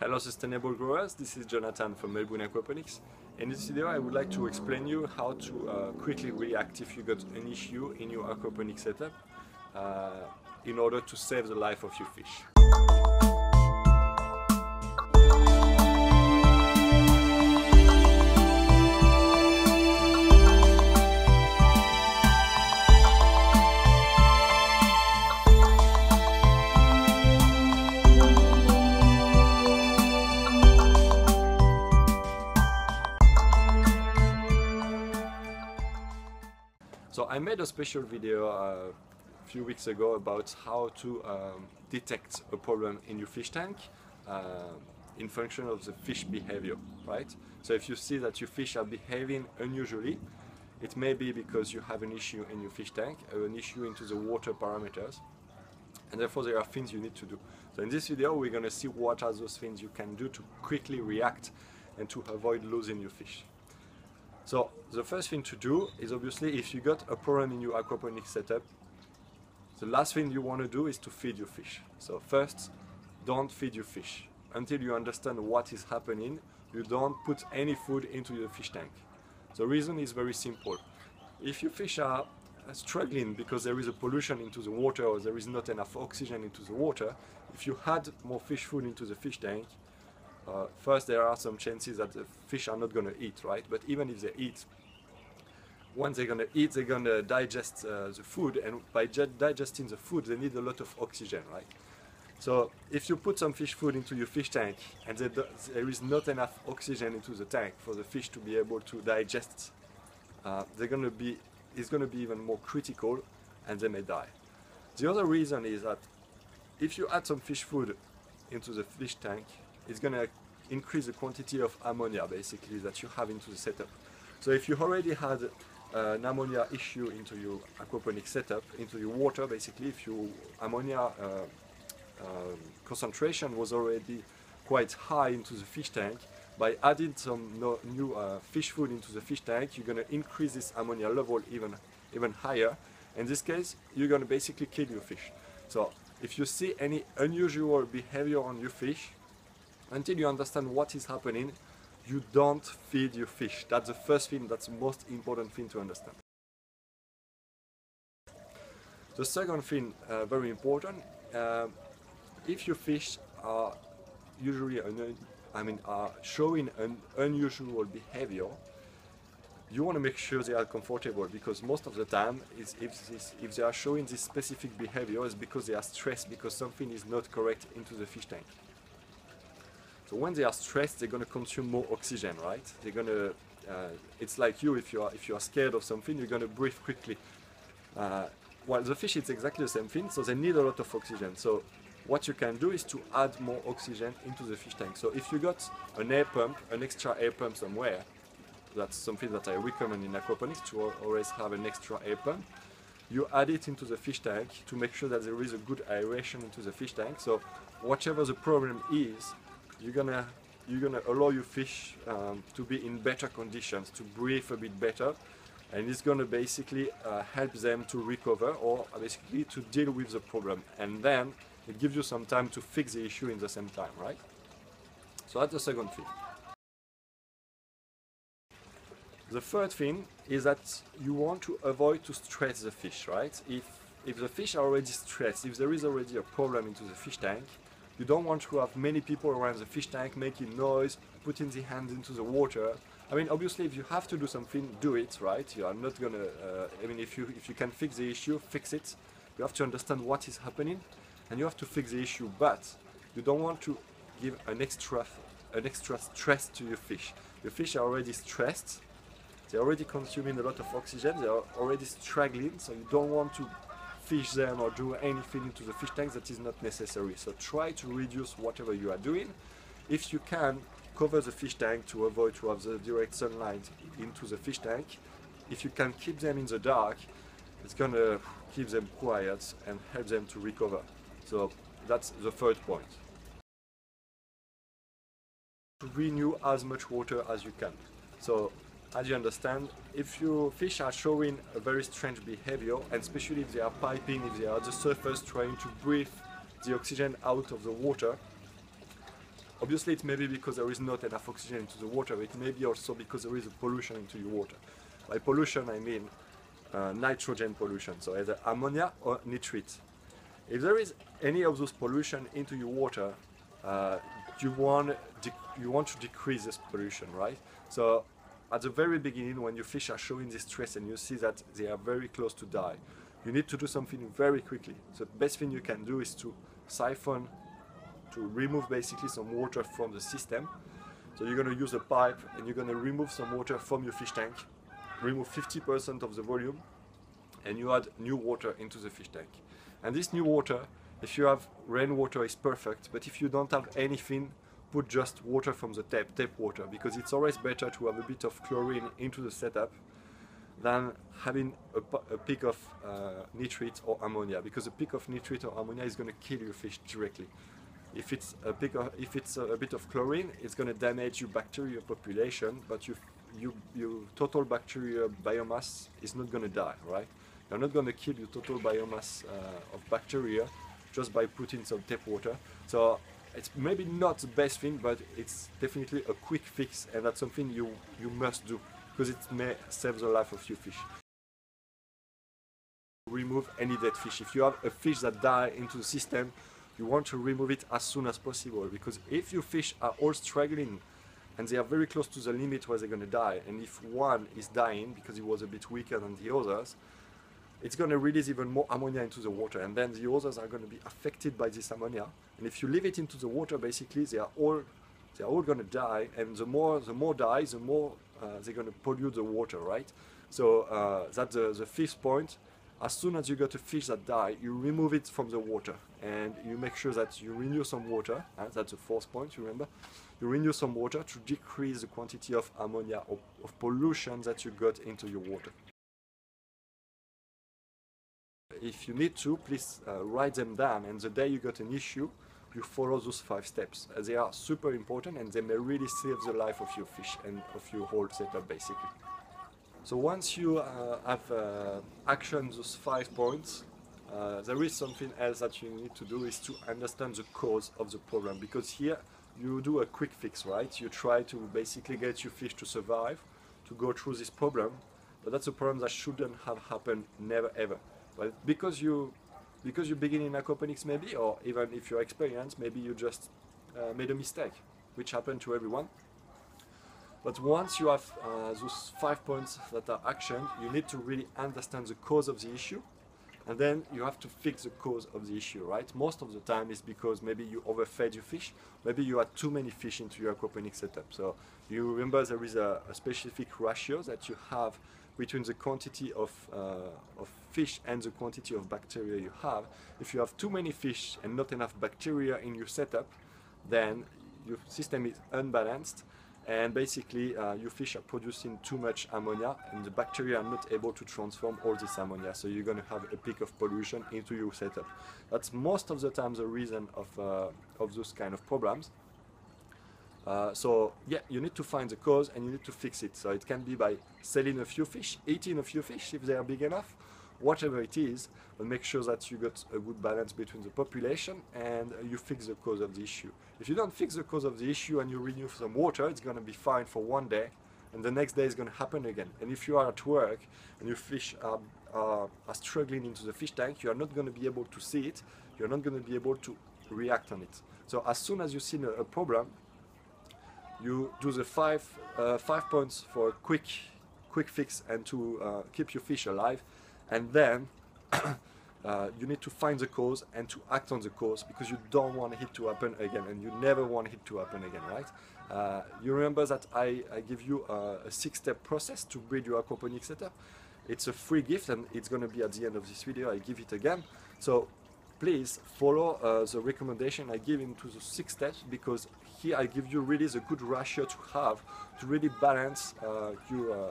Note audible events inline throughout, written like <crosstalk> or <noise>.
Hello sustainable growers, this is Jonathan from Melbourne Aquaponics. In this video I would like to explain you how to uh, quickly react if you got an issue in your aquaponic setup uh, in order to save the life of your fish. I made a special video uh, a few weeks ago about how to um, detect a problem in your fish tank uh, in function of the fish behavior, right? So if you see that your fish are behaving unusually, it may be because you have an issue in your fish tank, or an issue into the water parameters, and therefore there are things you need to do. So in this video we're going to see what are those things you can do to quickly react and to avoid losing your fish. So the first thing to do is obviously if you got a problem in your aquaponic setup, the last thing you want to do is to feed your fish. So first, don't feed your fish. Until you understand what is happening, you don't put any food into your fish tank. The reason is very simple. If your fish are struggling because there is a pollution into the water or there is not enough oxygen into the water, if you add more fish food into the fish tank, uh, first there are some chances that the fish are not going to eat, right? But even if they eat, once they're going to eat, they're going to digest uh, the food, and by digesting the food, they need a lot of oxygen, right? So if you put some fish food into your fish tank and there is not enough oxygen into the tank for the fish to be able to digest, uh, they're going to be it's going to be even more critical, and they may die. The other reason is that if you add some fish food into the fish tank, it's going to increase the quantity of ammonia basically that you have into the setup. So if you already had uh, an ammonia issue into your aquaponic setup, into your water basically, if your ammonia uh, uh, concentration was already quite high into the fish tank, by adding some no, new uh, fish food into the fish tank, you're going to increase this ammonia level even, even higher. In this case, you're going to basically kill your fish. So if you see any unusual behavior on your fish, until you understand what is happening, you don't feed your fish. That's the first thing, that's the most important thing to understand. The second thing, uh, very important, uh, if your fish are usually, I mean, are showing an unusual behavior, you want to make sure they are comfortable because most of the time is if, if they are showing this specific behavior is because they are stressed because something is not correct into the fish tank. So when they are stressed, they're going to consume more oxygen, right? They're going to. Uh, it's like you if you are if you are scared of something, you're going to breathe quickly. Uh, while the fish, it's exactly the same thing. So they need a lot of oxygen. So what you can do is to add more oxygen into the fish tank. So if you got an air pump, an extra air pump somewhere, that's something that I recommend in aquaponics to always have an extra air pump. You add it into the fish tank to make sure that there is a good aeration into the fish tank. So whatever the problem is, you're gonna you're gonna allow your fish um, to be in better conditions to breathe a bit better. And it's gonna basically uh, help them to recover or basically to deal with the problem. And then it gives you some time to fix the issue in the same time right? So that's the second thing. The third thing is that you want to avoid to stress the fish right? If if the fish are already stressed if there is already a problem into the fish tank you don't want to have many people around the fish tank making noise, putting their hands into the water. I mean, obviously, if you have to do something, do it, right? You are not gonna. Uh, I mean, if you if you can fix the issue, fix it. You have to understand what is happening, and you have to fix the issue. But you don't want to give an extra an extra stress to your fish. Your fish are already stressed. They're already consuming a lot of oxygen. They are already struggling, so you don't want to fish them or do anything into the fish tank that is not necessary. So try to reduce whatever you are doing. If you can, cover the fish tank to avoid to have the direct sunlight into the fish tank. If you can keep them in the dark, it's gonna keep them quiet and help them to recover. So that's the third point. Renew as much water as you can. So as you understand, if your fish are showing a very strange behavior, and especially if they are piping, if they are at the surface trying to breathe the oxygen out of the water, obviously it may be because there is not enough oxygen into the water, it may be also because there is a pollution into your water. By pollution I mean uh, nitrogen pollution, so either ammonia or nitrite. If there is any of those pollution into your water, uh, you want you want to decrease this pollution, right? So at the very beginning, when your fish are showing this stress and you see that they are very close to die, you need to do something very quickly. So the best thing you can do is to siphon, to remove basically some water from the system. So you're going to use a pipe and you're going to remove some water from your fish tank, remove 50% of the volume, and you add new water into the fish tank. And this new water, if you have rainwater, is perfect. But if you don't have anything, put just water from the tap, tap water, because it's always better to have a bit of chlorine into the setup than having a, a peak of uh, nitrate or ammonia, because a peak of nitrate or ammonia is going to kill your fish directly. If it's a peak of, if it's a, a bit of chlorine, it's going to damage your bacteria population, but you, you, your total bacteria biomass is not going to die, right? You're not going to kill your total biomass uh, of bacteria just by putting some tap water. So it's maybe not the best thing, but it's definitely a quick fix, and that's something you you must do because it may save the life of your fish. Remove any dead fish. If you have a fish that die into the system, you want to remove it as soon as possible because if your fish are all struggling and they are very close to the limit where they're going to die, and if one is dying because he was a bit weaker than the others, it's going to release even more ammonia into the water and then the others are going to be affected by this ammonia. And if you leave it into the water basically they are all they are all going to die and the more the more die the more uh, they're going to pollute the water right? So uh, that's the, the fifth point. As soon as you got a fish that die you remove it from the water and you make sure that you renew some water that's the fourth point you remember? You renew some water to decrease the quantity of ammonia or of pollution that you got into your water if you need to, please uh, write them down. And the day you got an issue, you follow those five steps. Uh, they are super important and they may really save the life of your fish and of your whole setup basically. So once you uh, have uh, actioned those five points, uh, there is something else that you need to do is to understand the cause of the problem because here you do a quick fix, right? You try to basically get your fish to survive, to go through this problem, but that's a problem that shouldn't have happened never ever. But because you because you begin in aquaponics maybe, or even if you're experienced, maybe you just uh, made a mistake, which happened to everyone. But once you have uh, those five points that are action, you need to really understand the cause of the issue, and then you have to fix the cause of the issue, right? Most of the time it's because maybe you overfed your fish, maybe you had too many fish into your aquaponics setup. So you remember there is a, a specific ratio that you have between the quantity of, uh, of fish and the quantity of bacteria you have. If you have too many fish and not enough bacteria in your setup, then your system is unbalanced. And basically uh, your fish are producing too much ammonia and the bacteria are not able to transform all this ammonia. So you're going to have a peak of pollution into your setup. That's most of the time the reason of, uh, of those kind of problems uh, so yeah, you need to find the cause and you need to fix it. So it can be by selling a few fish, eating a few fish if they are big enough, whatever it is, but make sure that you got a good balance between the population and you fix the cause of the issue. If you don't fix the cause of the issue and you renew some water, it's going to be fine for one day and the next day is going to happen again. And if you are at work and your fish are, are, are struggling into the fish tank, you are not going to be able to see it, you're not going to be able to react on it. So as soon as you see a, a problem, you do the five uh, five points for a quick quick fix and to uh, keep your fish alive. And then <coughs> uh, you need to find the cause and to act on the cause because you don't want it to happen again and you never want it to happen again right? Uh, you remember that I, I give you a, a six-step process to build your aquaponic setup. It's a free gift and it's going to be at the end of this video. I give it again. So please follow uh, the recommendation I give into the six steps because here I give you really the good ratio to have to really balance uh, your, uh,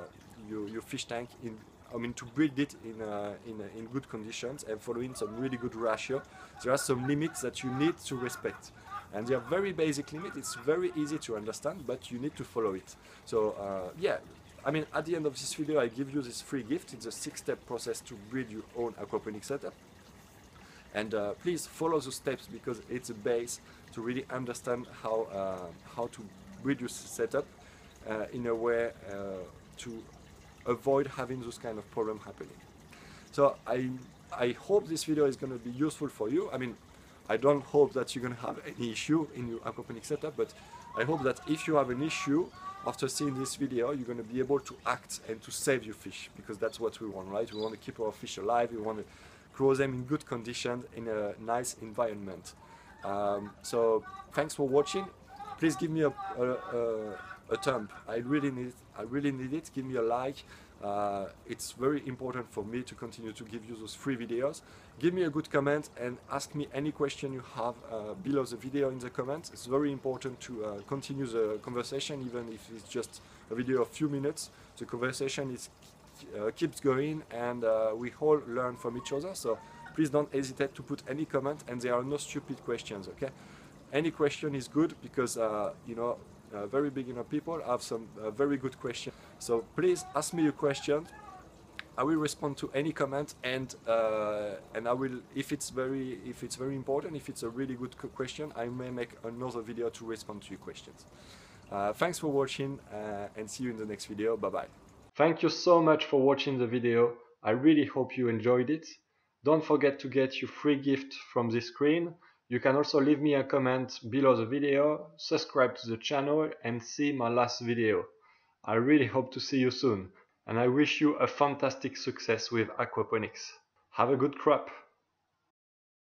your, your fish tank in I mean to build it in, uh, in, uh, in good conditions and following some really good ratio. There are some limits that you need to respect and they are very basic limits. It's very easy to understand but you need to follow it. So uh, yeah, I mean at the end of this video I give you this free gift. It's a six-step process to build your own aquaponic setup And uh, please follow the steps because it's a base to really understand how, uh, how to reduce setup uh, in a way uh, to avoid having those kind of problem happening. So I, I hope this video is going to be useful for you. I mean, I don't hope that you're going to have any issue in your aquaponics setup, but I hope that if you have an issue, after seeing this video, you're going to be able to act and to save your fish, because that's what we want, right? We want to keep our fish alive, we want to grow them in good condition, in a nice environment. Um, so thanks for watching. Please give me a, a, a, a thumb. I really need. I really need it. Give me a like. Uh, it's very important for me to continue to give you those free videos. Give me a good comment and ask me any question you have uh, below the video in the comments. It's very important to uh, continue the conversation even if it's just a video of few minutes. The conversation is, keeps going and uh, we all learn from each other. So please don't hesitate to put any comment and there are no stupid questions, okay? Any question is good because, uh, you know, uh, very beginner people have some uh, very good questions. So please ask me your question. I will respond to any comment and uh, and I will if it's very if it's very important if it's a really good question I may make another video to respond to your questions. Uh, thanks for watching uh, and see you in the next video. Bye bye. Thank you so much for watching the video. I really hope you enjoyed it. Don't forget to get your free gift from this screen. You can also leave me a comment below the video, subscribe to the channel and see my last video. I really hope to see you soon and I wish you a fantastic success with aquaponics. Have a good crop!